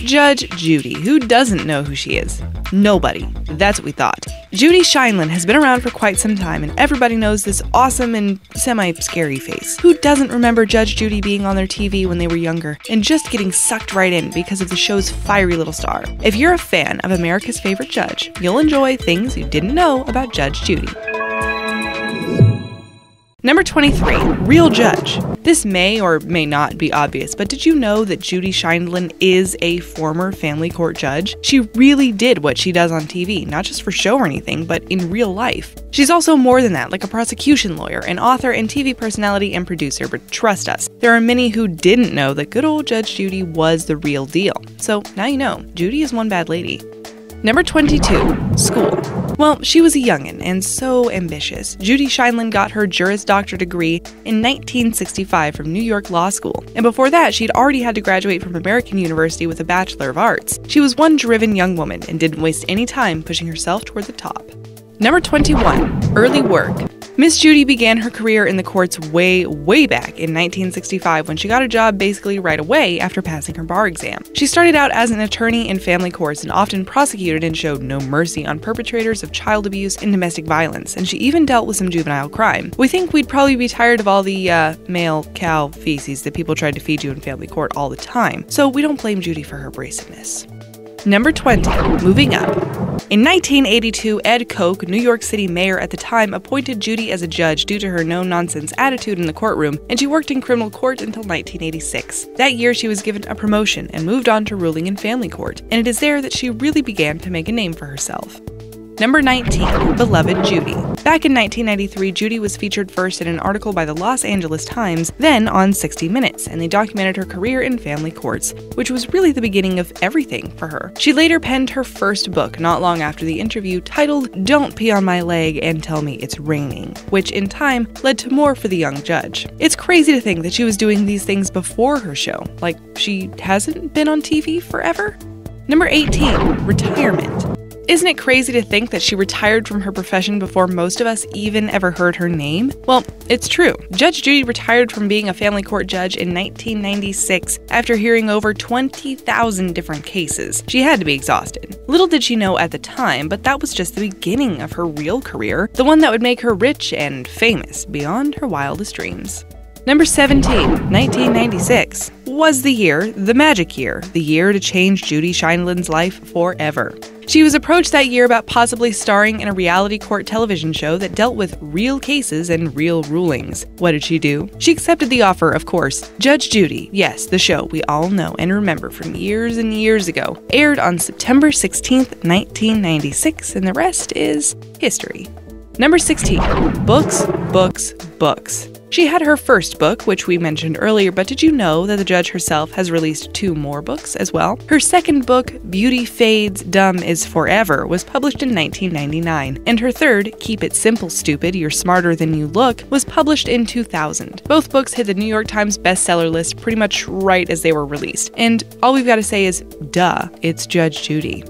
Judge Judy. Who doesn't know who she is? Nobody. That's what we thought. Judy Sheindlin has been around for quite some time, and everybody knows this awesome and semi scary face. Who doesn't remember Judge Judy being on their TV when they were younger and just getting sucked right in because of the show's fiery little star? If you're a fan of America's favorite judge, you'll enjoy things you didn't know about Judge Judy. Number 23, Real Judge. This may or may not be obvious, but did you know that Judy Sheindlin is a former family court judge? She really did what she does on TV, not just for show or anything, but in real life. She's also more than that, like a prosecution lawyer, an author, and TV personality and producer, but trust us, there are many who didn't know that good old Judge Judy was the real deal. So now you know, Judy is one bad lady. Number 22, school. Well, she was a youngin' and so ambitious. Judy Sheindlin got her Juris Doctor degree in 1965 from New York Law School, and before that, she'd already had to graduate from American University with a Bachelor of Arts. She was one driven young woman and didn't waste any time pushing herself toward the top. Number 21, early work. Miss Judy began her career in the courts way, way back in 1965 when she got a job basically right away after passing her bar exam. She started out as an attorney in family courts and often prosecuted and showed no mercy on perpetrators of child abuse and domestic violence, and she even dealt with some juvenile crime. We think we'd probably be tired of all the uh, male cow feces that people tried to feed you in family court all the time, so we don't blame Judy for her abrasiveness. Number 20, moving up. In 1982, Ed Koch, New York City mayor at the time, appointed Judy as a judge due to her no nonsense attitude in the courtroom, and she worked in criminal court until 1986. That year, she was given a promotion and moved on to ruling in family court, and it is there that she really began to make a name for herself. Number 19, Beloved Judy. Back in 1993, Judy was featured first in an article by the Los Angeles Times, then on 60 Minutes, and they documented her career in family courts, which was really the beginning of everything for her. She later penned her first book not long after the interview titled Don't Pee on My Leg and Tell Me It's Raining, which in time led to more for the young judge. It's crazy to think that she was doing these things before her show, like she hasn't been on TV forever. Number 18, Retirement. Isn't it crazy to think that she retired from her profession before most of us even ever heard her name? Well, it's true. Judge Judy retired from being a family court judge in 1996 after hearing over 20,000 different cases. She had to be exhausted. Little did she know at the time, but that was just the beginning of her real career, the one that would make her rich and famous beyond her wildest dreams. Number 17, 1996, was the year, the magic year, the year to change Judy Sheindlin's life forever. She was approached that year about possibly starring in a reality court television show that dealt with real cases and real rulings. What did she do? She accepted the offer, of course. Judge Judy, yes, the show we all know and remember from years and years ago, aired on September 16th, 1996, and the rest is history. Number 16, books, books, books. She had her first book, which we mentioned earlier, but did you know that the judge herself has released two more books as well? Her second book, Beauty Fades, Dumb is Forever, was published in 1999, and her third, Keep It Simple, Stupid, You're Smarter Than You Look, was published in 2000. Both books hit the New York Times bestseller list pretty much right as they were released, and all we've got to say is, duh, it's Judge Judy.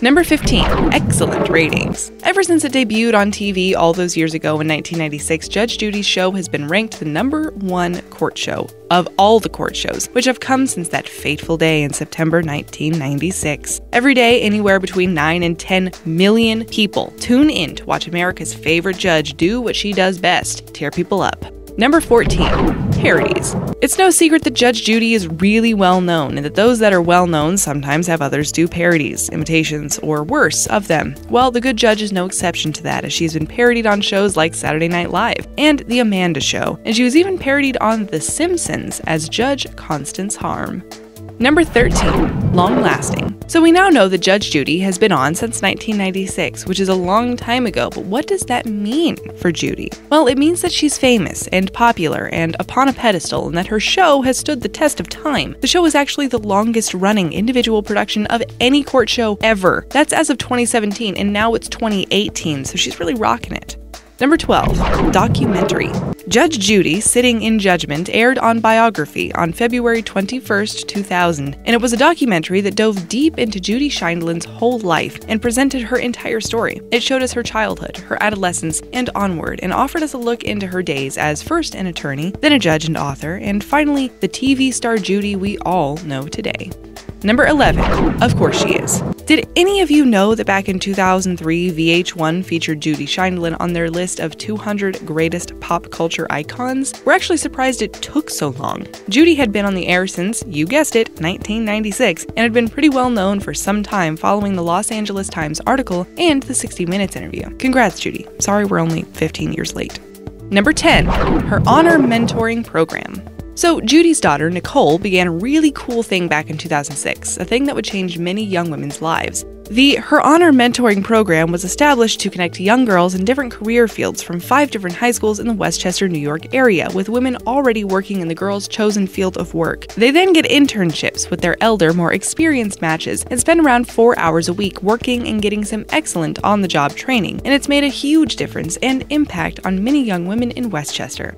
Number 15, excellent ratings. Ever since it debuted on TV all those years ago in 1996, Judge Judy's show has been ranked the number one court show of all the court shows, which have come since that fateful day in September 1996. Every day, anywhere between 9 and 10 million people tune in to watch America's favorite judge do what she does best tear people up. Number 14, parodies. It's no secret that Judge Judy is really well known, and that those that are well known sometimes have others do parodies, imitations, or worse of them. Well, The Good Judge is no exception to that, as she's been parodied on shows like Saturday Night Live and The Amanda Show, and she was even parodied on The Simpsons as Judge Constance Harm. Number 13, long lasting. So we now know that Judge Judy has been on since 1996, which is a long time ago, but what does that mean for Judy? Well, it means that she's famous and popular and upon a pedestal, and that her show has stood the test of time. The show is actually the longest running individual production of any court show ever. That's as of 2017, and now it's 2018, so she's really rocking it. Number 12, documentary. Judge Judy, Sitting in Judgment, aired on Biography on February 21st, 2000, and it was a documentary that dove deep into Judy Sheindlin's whole life and presented her entire story. It showed us her childhood, her adolescence, and onward, and offered us a look into her days as first an attorney, then a judge and author, and finally the TV star Judy we all know today. Number 11. Of course she is. Did any of you know that back in 2003, VH1 featured Judy Sheindlin on their list of 200 greatest pop culture icons? We're actually surprised it took so long. Judy had been on the air since, you guessed it, 1996, and had been pretty well known for some time following the Los Angeles Times article and the 60 Minutes interview. Congrats, Judy. Sorry we're only 15 years late. Number 10. Her Honor Mentoring Program. So, Judy's daughter, Nicole, began a really cool thing back in 2006, a thing that would change many young women's lives. The Her Honor Mentoring Program was established to connect young girls in different career fields from five different high schools in the Westchester, New York area, with women already working in the girls' chosen field of work. They then get internships with their elder, more experienced matches and spend around four hours a week working and getting some excellent on the job training, and it's made a huge difference and impact on many young women in Westchester.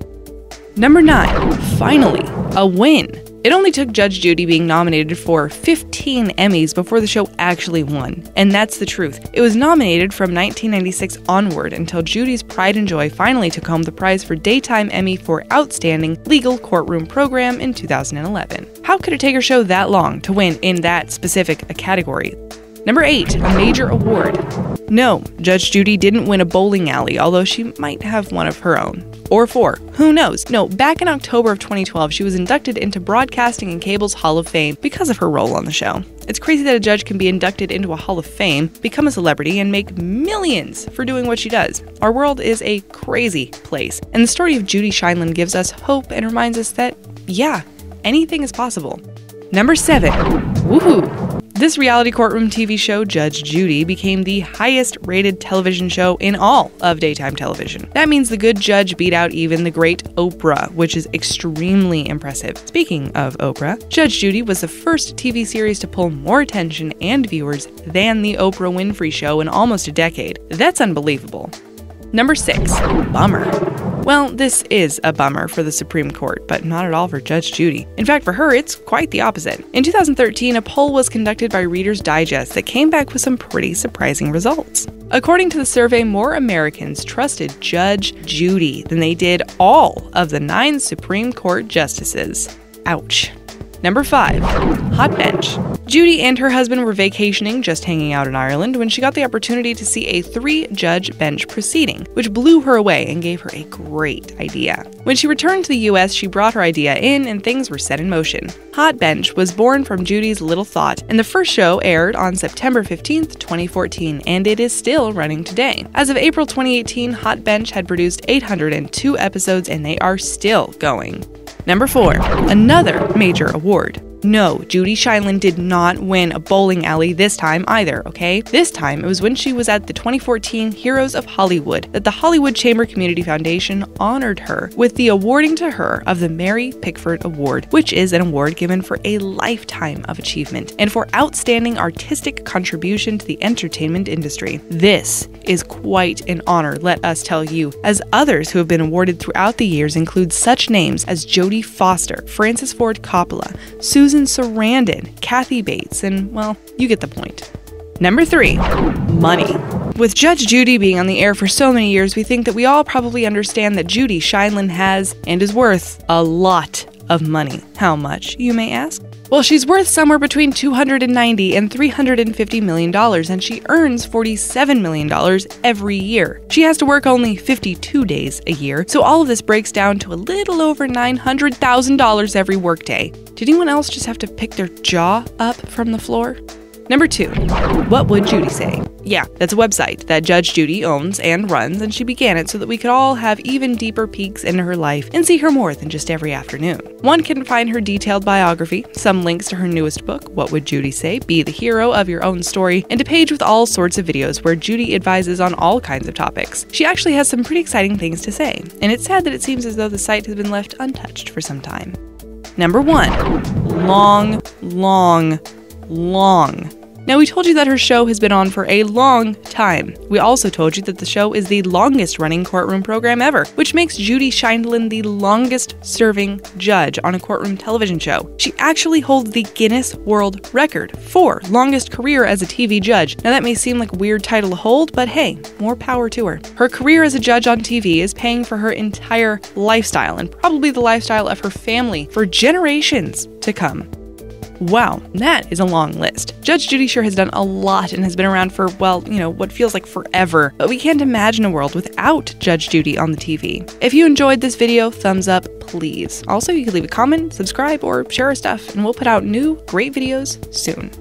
Number 9. Finally, a win. It only took Judge Judy being nominated for 15 Emmys before the show actually won. And that's the truth. It was nominated from 1996 onward until Judy's Pride and Joy finally took home the prize for Daytime Emmy for Outstanding Legal Courtroom Program in 2011. How could it take her show that long to win in that specific category? Number 8. A major award. No, Judge Judy didn't win a bowling alley, although she might have one of her own. Or four. Who knows? No, back in October of 2012, she was inducted into Broadcasting and Cable's Hall of Fame because of her role on the show. It's crazy that a judge can be inducted into a Hall of Fame, become a celebrity, and make millions for doing what she does. Our world is a crazy place, and the story of Judy Sheindlin gives us hope and reminds us that, yeah, anything is possible. Number 7. Woohoo! This reality courtroom TV show, Judge Judy, became the highest rated television show in all of daytime television. That means the good judge beat out even the great Oprah, which is extremely impressive. Speaking of Oprah, Judge Judy was the first TV series to pull more attention and viewers than The Oprah Winfrey Show in almost a decade. That's unbelievable. Number 6. Bummer. Well, this is a bummer for the Supreme Court, but not at all for Judge Judy. In fact, for her, it's quite the opposite. In 2013, a poll was conducted by Reader's Digest that came back with some pretty surprising results. According to the survey, more Americans trusted Judge Judy than they did all of the nine Supreme Court justices. Ouch. Number 5. Hot Bench. Judy and her husband were vacationing, just hanging out in Ireland, when she got the opportunity to see a three judge bench proceeding, which blew her away and gave her a great idea. When she returned to the US, she brought her idea in and things were set in motion. Hot Bench was born from Judy's little thought, and the first show aired on September 15, 2014, and it is still running today. As of April 2018, Hot Bench had produced 802 episodes and they are still going. Number 4. Another major award. No, Judy Sheindlin did not win a bowling alley this time either, okay? This time it was when she was at the 2014 Heroes of Hollywood that the Hollywood Chamber Community Foundation honored her with the awarding to her of the Mary Pickford Award, which is an award given for a lifetime of achievement and for outstanding artistic contribution to the entertainment industry. This is quite an honor, let us tell you, as others who have been awarded throughout the years include such names as Jodie Foster, Francis Ford Coppola, Susan Susan Sarandon, Kathy Bates, and well, you get the point. Number three, money. With Judge Judy being on the air for so many years, we think that we all probably understand that Judy Sheindlin has and is worth a lot of money. How much, you may ask? Well, she's worth somewhere between 290 and 350 million dollars and she earns 47 million dollars every year. She has to work only 52 days a year, so all of this breaks down to a little over $900,000 every workday. Did anyone else just have to pick their jaw up from the floor? Number two, what would Judy say? Yeah, that's a website that Judge Judy owns and runs, and she began it so that we could all have even deeper peeks into her life and see her more than just every afternoon. One can find her detailed biography, some links to her newest book, What Would Judy Say? Be the Hero of Your Own Story, and a page with all sorts of videos where Judy advises on all kinds of topics. She actually has some pretty exciting things to say, and it's sad that it seems as though the site has been left untouched for some time. Number one, long, long, long now, we told you that her show has been on for a long time. We also told you that the show is the longest running courtroom program ever, which makes Judy Sheindlin the longest serving judge on a courtroom television show. She actually holds the Guinness World Record for longest career as a TV judge. Now, that may seem like a weird title to hold, but hey, more power to her. Her career as a judge on TV is paying for her entire lifestyle and probably the lifestyle of her family for generations to come. Wow, that is a long list. Judge Judy Sure has done a lot and has been around for, well, you know, what feels like forever. But we can't imagine a world without Judge Judy on the TV. If you enjoyed this video, thumbs up, please. Also, you can leave a comment, subscribe, or share our stuff, and we'll put out new, great videos soon.